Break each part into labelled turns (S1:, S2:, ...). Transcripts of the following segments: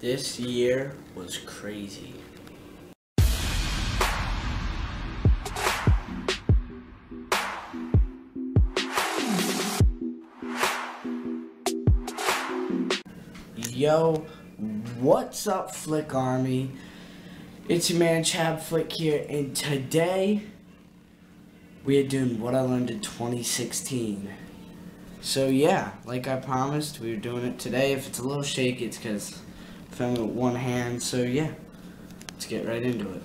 S1: This year was crazy. Yo, what's up, Flick Army? It's your man Chad Flick here, and today we are doing what I learned in 2016. So yeah, like I promised, we are doing it today. If it's a little shaky, it's because filming with one hand. So yeah, let's get right into it.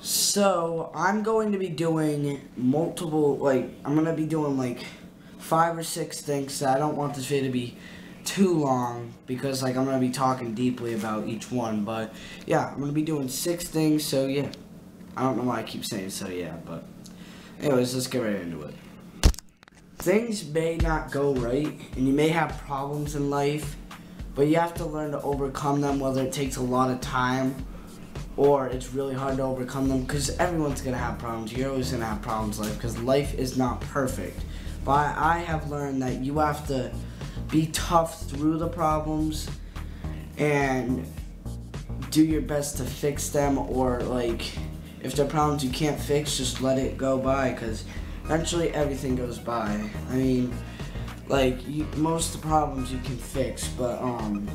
S1: So I'm going to be doing multiple, like I'm gonna be doing like five or six things. So I don't want this video to be too long because like I'm gonna be talking deeply about each one. But yeah, I'm gonna be doing six things. So yeah, I don't know why I keep saying so yeah, but anyways, let's get right into it. Things may not go right, and you may have problems in life, but you have to learn to overcome them. Whether it takes a lot of time or it's really hard to overcome them because everyone's gonna have problems. You're always gonna have problems life because life is not perfect. But I have learned that you have to be tough through the problems and do your best to fix them or like if they're problems you can't fix just let it go by because eventually everything goes by i mean like you, most of the problems you can fix but um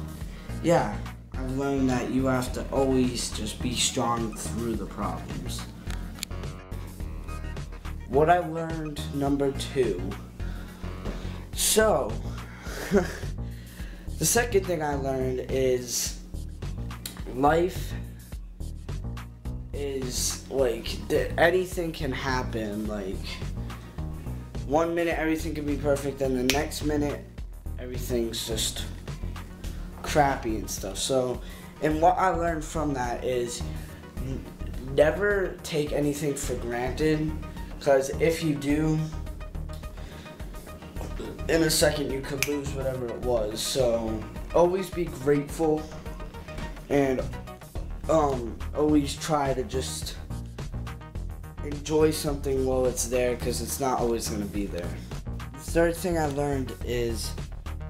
S1: yeah i've learned that you have to always just be strong through the problems what i learned number two so the second thing I learned is life is like th- anything can happen. Like one minute everything can be perfect, and the next minute everything's just crappy and stuff. So, and what I learned from that is n- never take anything for granted, because if you do, in a second you could lose whatever it was. So always be grateful and um always try to just enjoy something while it's there because it's not always going to be there. The third thing I learned is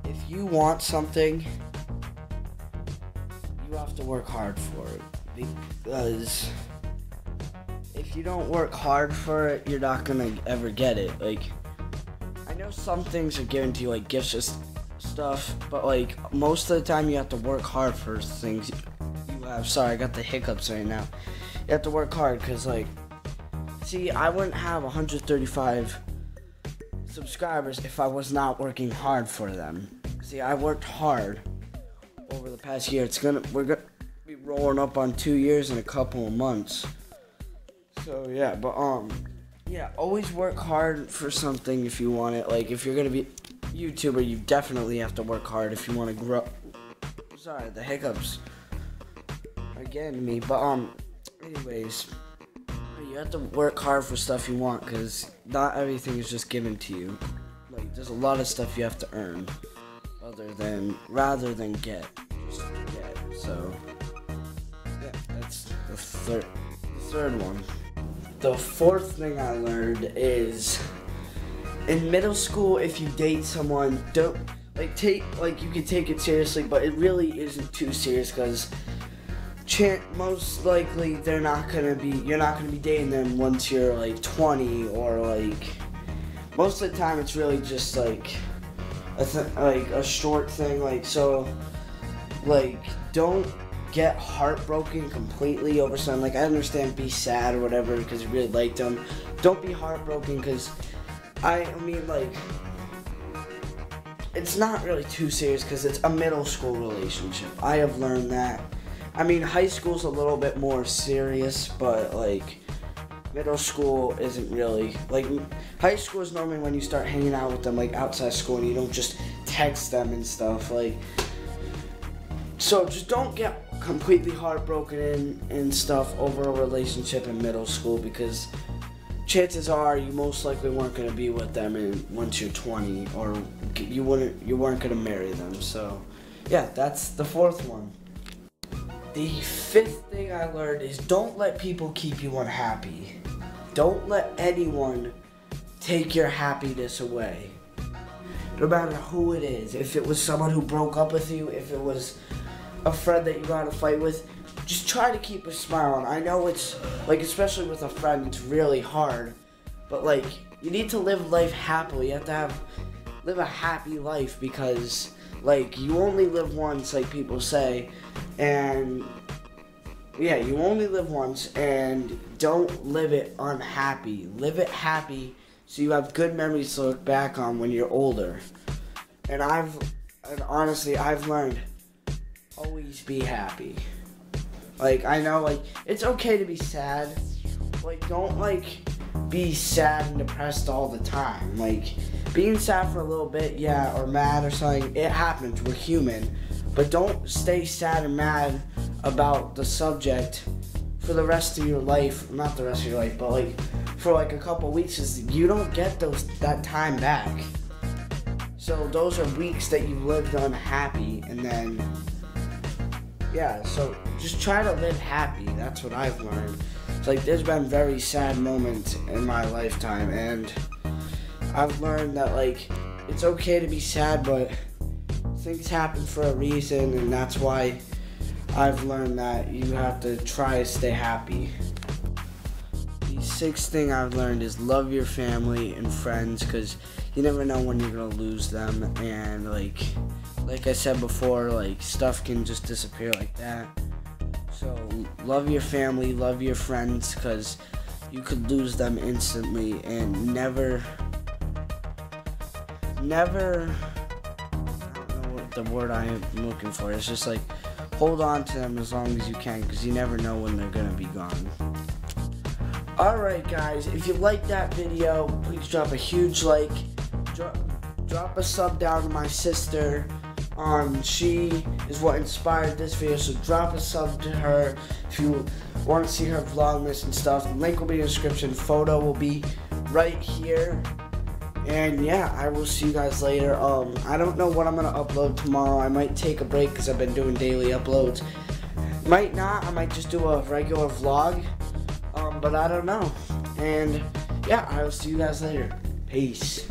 S1: if you want something, you have to work hard for it because if you don't work hard for it, you're not going to ever get it. Like I know some things are given to you, like gifts and stuff, but like most of the time you have to work hard for things you have. Sorry, I got the hiccups right now. You have to work hard because, like, see, I wouldn't have 135 subscribers if I was not working hard for them. See, I worked hard over the past year. It's gonna we're gonna be rolling up on two years in a couple of months. So yeah, but um. Yeah, always work hard for something if you want it. Like if you're gonna be YouTuber, you definitely have to work hard if you want to grow. Sorry, the hiccups getting me. But um, anyways, you have to work hard for stuff you want because not everything is just given to you. Like there's a lot of stuff you have to earn, other than rather than get. Just get. So yeah, that's the third, the third one the fourth thing I learned is in middle school, if you date someone, don't like take like you can take it seriously, but it really isn't too serious because chan- most likely they're not gonna be you're not gonna be dating them once you're like 20 or like most of the time it's really just like a th- like a short thing like so like don't get heartbroken completely over something. Like I understand, be sad or whatever because you really liked them. Don't be heartbroken because I, I mean like it's not really too serious because it's a middle school relationship. I have learned that. I mean, high school's a little bit more serious, but like middle school isn't really like high school is normally when you start hanging out with them like outside school and you don't just text them and stuff like so just don't get completely heartbroken and, and stuff over a relationship in middle school because chances are you most likely weren't going to be with them in, once you're 20 or you wouldn't you weren't going to marry them so yeah that's the fourth one the fifth thing i learned is don't let people keep you unhappy don't let anyone take your happiness away no matter who it is if it was someone who broke up with you if it was a friend that you got to fight with, just try to keep a smile on. I know it's like especially with a friend, it's really hard, but like you need to live life happily. You have to have live a happy life because like you only live once, like people say, and yeah, you only live once, and don't live it unhappy. Live it happy so you have good memories to look back on when you're older. And I've, and honestly, I've learned always be happy. Like I know, like it's okay to be sad. Like don't like be sad and depressed all the time. Like being sad for a little bit, yeah, or mad or something, it happens. We're human. But don't stay sad and mad about the subject for the rest of your life. Not the rest of your life, but like for like a couple weeks is you don't get those that time back. So those are weeks that you lived unhappy and then yeah, so just try to live happy. That's what I've learned. It's like there's been very sad moments in my lifetime and I've learned that like it's okay to be sad but things happen for a reason and that's why I've learned that you have to try to stay happy. The sixth thing I've learned is love your family and friends because you never know when you're gonna lose them and like like I said before, like stuff can just disappear like that. So love your family, love your friends because you could lose them instantly and never never I don't know what the word I am looking for. It's just like hold on to them as long as you can because you never know when they're gonna be gone. Alright guys, if you like that video, please drop a huge like. Drop, drop a sub down to my sister. Um, she is what inspired this video, so drop a sub to her if you want to see her vlogmas and stuff. The link will be in the description. Photo will be right here. And yeah, I will see you guys later. Um, I don't know what I'm gonna upload tomorrow. I might take a break because I've been doing daily uploads. Might not. I might just do a regular vlog. Um, but I don't know. And yeah, I will see you guys later. Peace.